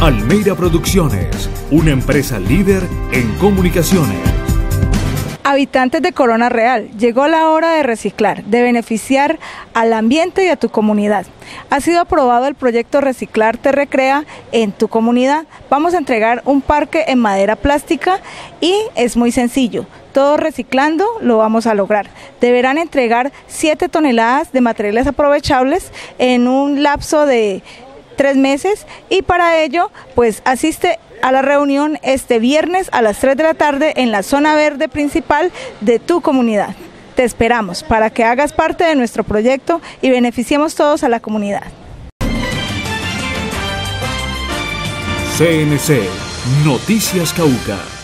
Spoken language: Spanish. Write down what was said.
Almeida Producciones, una empresa líder en comunicaciones. Habitantes de Corona Real, llegó la hora de reciclar, de beneficiar al ambiente y a tu comunidad. Ha sido aprobado el proyecto Reciclar Te Recrea en tu comunidad. Vamos a entregar un parque en madera plástica y es muy sencillo. Todo reciclando lo vamos a lograr. Deberán entregar 7 toneladas de materiales aprovechables en un lapso de tres meses y para ello pues asiste a la reunión este viernes a las 3 de la tarde en la zona verde principal de tu comunidad. Te esperamos para que hagas parte de nuestro proyecto y beneficiemos todos a la comunidad. CNC Noticias Cauca.